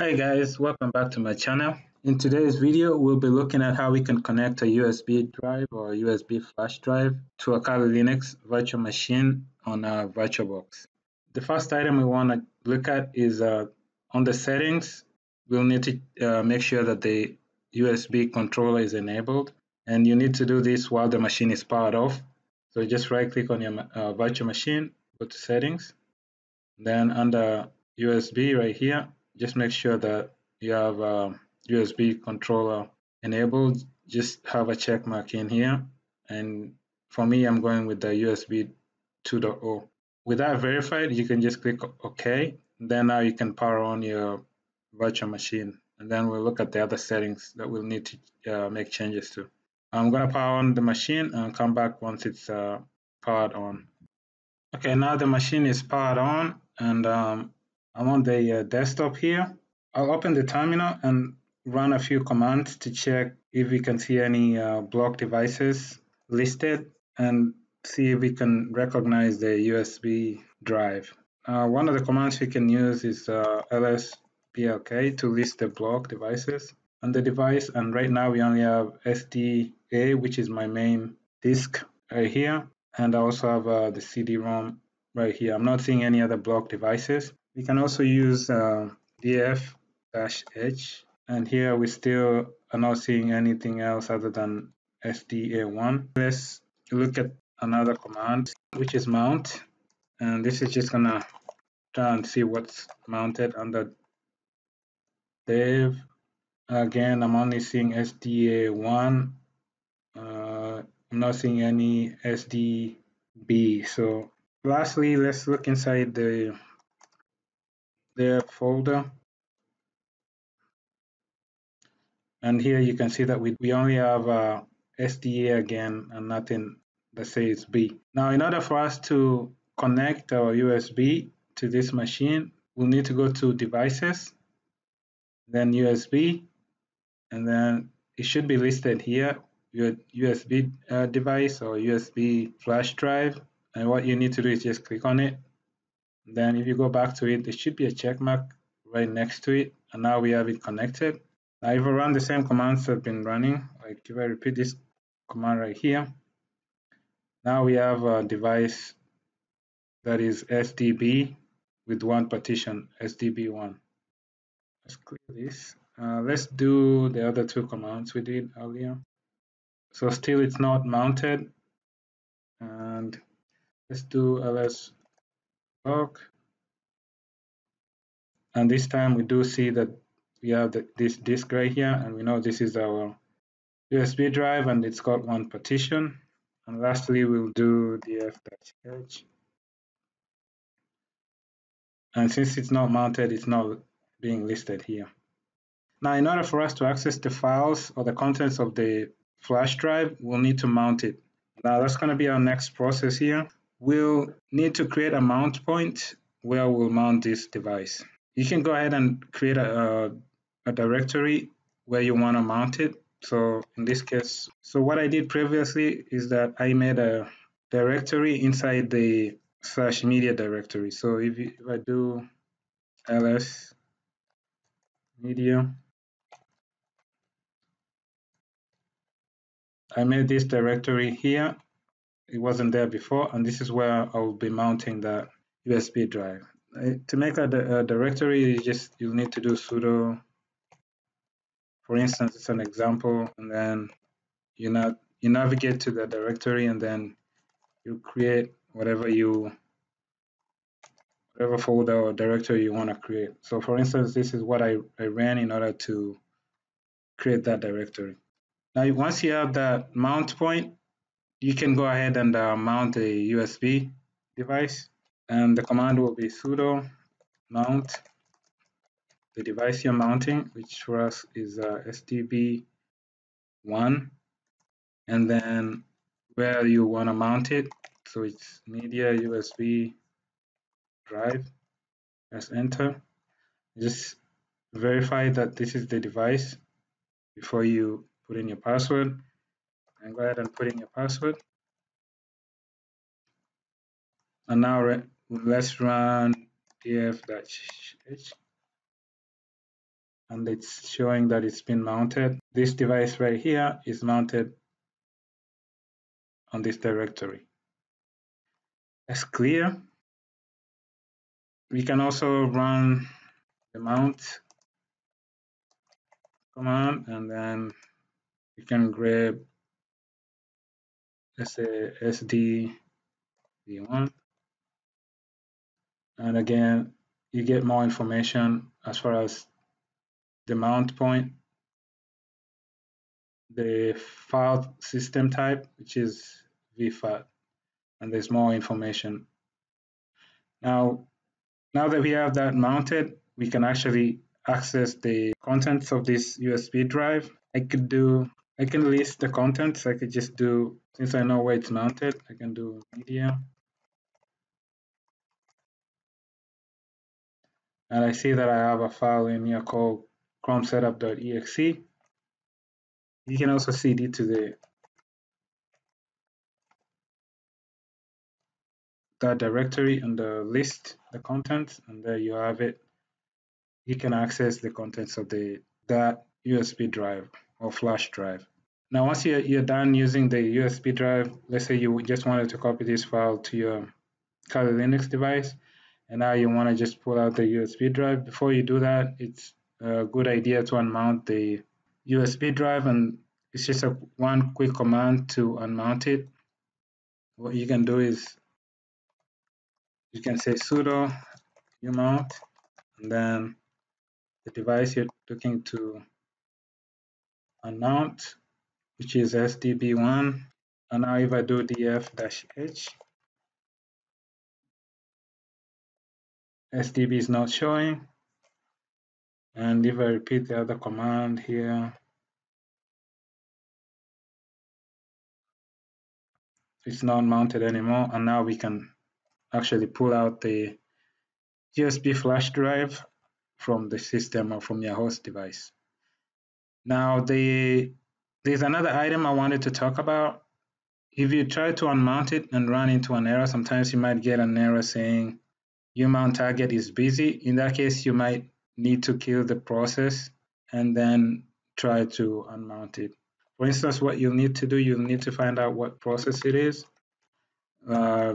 Hi guys, welcome back to my channel. In today's video, we'll be looking at how we can connect a USB drive or USB flash drive to a Kali Linux virtual machine on a VirtualBox. The first item we want to look at is uh, on the settings, we'll need to uh, make sure that the USB controller is enabled and you need to do this while the machine is powered off. So just right click on your uh, virtual machine, go to settings, then under USB right here, just make sure that you have a USB controller enabled. Just have a check mark in here. And for me, I'm going with the USB 2.0. With that verified, you can just click OK. Then now you can power on your virtual machine. And then we'll look at the other settings that we'll need to uh, make changes to. I'm going to power on the machine and come back once it's uh, powered on. Okay, now the machine is powered on and um, I'm on the uh, desktop here. I'll open the terminal and run a few commands to check if we can see any uh, block devices listed and see if we can recognize the USB drive. Uh, one of the commands we can use is uh, lsblk to list the block devices on the device and right now we only have SDA which is my main disk right here and I also have uh, the CD-ROM right here. I'm not seeing any other block devices. We can also use uh, df-h and here we still are not seeing anything else other than SDA1. Let's look at another command which is mount and this is just gonna try and see what's mounted under dev. Again, I'm only seeing SDA1. Uh, I'm not seeing any SDB. So lastly, let's look inside the their folder. And here you can see that we, we only have uh, SDA again and nothing that says B. Now, in order for us to connect our USB to this machine, we'll need to go to devices, then USB, and then it should be listed here, your USB uh, device or USB flash drive. And what you need to do is just click on it then if you go back to it, there should be a check mark right next to it. And now we have it connected. Now if I run the same commands I've been running, like if I repeat this command right here, now we have a device that is SDB with one partition, SDB1. Let's clear this. Uh, let's do the other two commands we did earlier. So still it's not mounted. And let's do ls and this time we do see that we have the, this disk right here and we know this is our USB drive and it's got one partition. And lastly we'll do df-h and since it's not mounted it's not being listed here. Now in order for us to access the files or the contents of the flash drive we'll need to mount it. Now that's going to be our next process here we'll need to create a mount point where we'll mount this device. You can go ahead and create a, a, directory where you want to mount it. So in this case, so what I did previously is that I made a directory inside the slash media directory. So if, you, if I do ls media, I made this directory here it wasn't there before and this is where I will be mounting the USB drive. Uh, to make a, a directory you just you'll need to do sudo for instance it's an example and then you not you navigate to the directory and then you create whatever you whatever folder or directory you want to create. So for instance this is what I, I ran in order to create that directory. Now once you have that mount point you can go ahead and uh, mount a USB device and the command will be sudo mount the device you're mounting which for us is uh, SDB1 and then where you want to mount it so it's media USB drive press enter. Just verify that this is the device before you put in your password and go ahead and put in your password. And now let's run df-h and it's showing that it's been mounted. This device right here is mounted on this directory. That's clear. We can also run the mount command and then we can grab SD v1 and again you get more information as far as the mount point the file system type which is vfat and there's more information. Now now that we have that mounted we can actually access the contents of this USB drive. I could do I can list the contents I could just do since I know where it's mounted I can do media and I see that I have a file in here called chrome setup.exe. You can also cd to the that directory and the list the contents and there you have it. You can access the contents of the that USB drive or flash drive. Now once you're, you're done using the USB drive, let's say you just wanted to copy this file to your Kali Linux device, and now you want to just pull out the USB drive. Before you do that, it's a good idea to unmount the USB drive and it's just a one quick command to unmount it. What you can do is you can say sudo umount and then the device you're looking to unmount which is SDB1 and now if I do df-h SDB is not showing. And if I repeat the other command here, it's not mounted anymore. And now we can actually pull out the USB flash drive from the system or from your host device. Now, the, there's another item I wanted to talk about. If you try to unmount it and run into an error, sometimes you might get an error saying your mount target is busy, in that case, you might need to kill the process and then try to unmount it. For instance, what you'll need to do, you'll need to find out what process it is. Uh,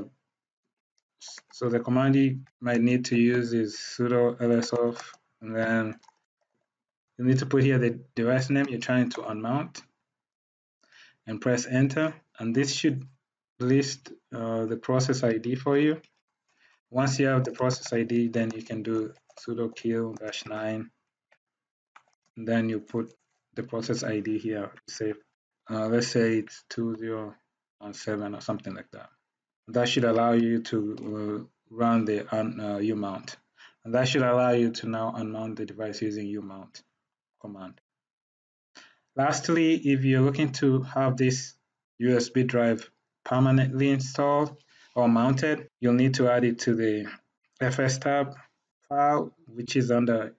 so the command you might need to use is sudo lsof, and then you need to put here the device name you're trying to unmount, and press enter. And this should list uh, the process ID for you. Once you have the process ID, then you can do sudo kill dash nine. And then you put the process ID here. Say, uh, let's say it's 2017 or something like that. That should allow you to uh, run the un, uh, umount. And that should allow you to now unmount the device using umount command. Lastly, if you're looking to have this USB drive permanently installed, or mounted, you'll need to add it to the fstab file, which is under.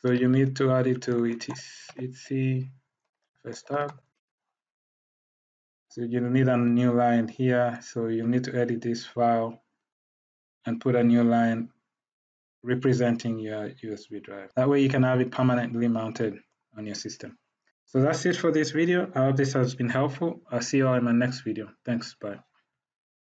So you need to add it to etc fstab. So you need a new line here. So you need to edit this file and put a new line representing your USB drive. That way you can have it permanently mounted on your system. So that's it for this video. I hope this has been helpful. I'll see you all in my next video. Thanks. Bye.